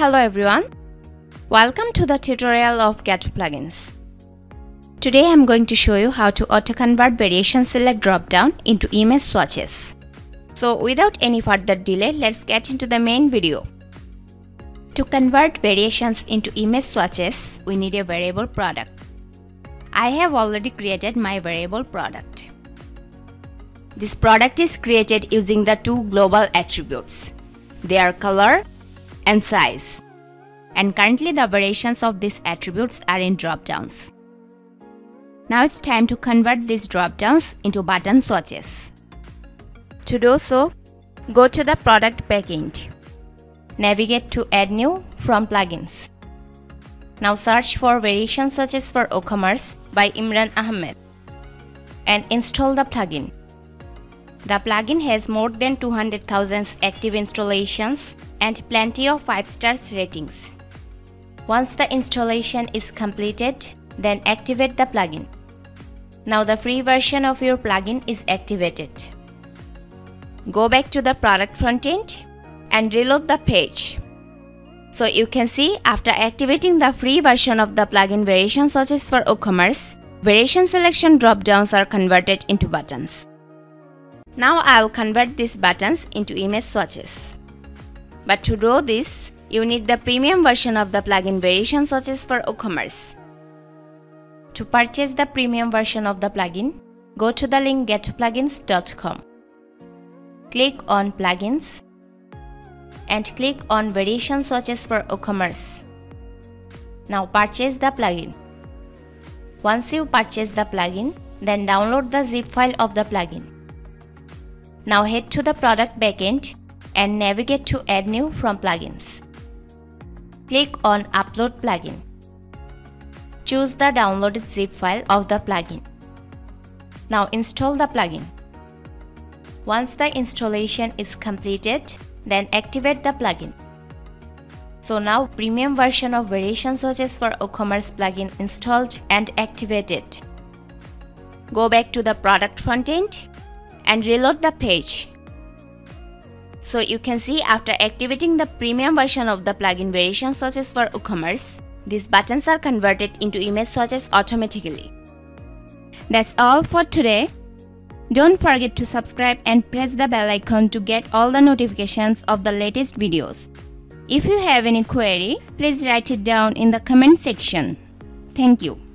Hello everyone. Welcome to the tutorial of Get plugins. Today I'm going to show you how to auto-convert variation select dropdown into image swatches. So without any further delay, let's get into the main video. To convert variations into image swatches, we need a variable product. I have already created my variable product. This product is created using the two global attributes. They are color and size. And currently the variations of these attributes are in dropdowns. Now it's time to convert these dropdowns into button swatches. To do so, go to the product backend. Navigate to add new from plugins. Now search for variation swatches for WooCommerce by Emran Ahmed and install the plugin. The plugin has more than 200,000 active installations and plenty of 5 stars ratings. Once the installation is completed, then activate the plugin. Now the free version of your plugin is activated. Go back to the product front end and reload the page. So you can see after activating the free version of the plugin variation swatches for WooCommerce, variation selection drop-downs are converted into buttons. Now I'll convert these buttons into image swatches. But to do this, you need the premium version of the plugin variation swatches for WooCommerce. To purchase the premium version of the plugin, go to the link getplugins.com. Click on Plugins and click on Variation Swatches for WooCommerce. Now purchase the plugin. Once you purchase the plugin, then download the zip file of the plugin. Now head to the product backend and navigate to add new from plugins. Click on upload plugin. Choose the downloaded zip file of the plugin. Now install the plugin. Once the installation is completed, then activate the plugin. So now premium version of variation swatches for WooCommerce plugin installed and activated. Go back to the product front end and reload the page. So you can see after activating the premium version of the plugin variation swatches for WooCommerce, these buttons are converted into image swatches automatically. That's all for today. Don't forget to subscribe and press the bell icon to get all the notifications of the latest videos. If you have any query, please write it down in the comment section. Thank you.